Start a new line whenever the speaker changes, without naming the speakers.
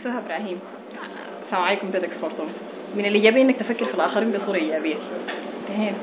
أستاذ إبراهيم. السلام عليكم بدك خرطوم من الايجابي إنك تفكر في الآخرين بصورة إيجابية. تمام.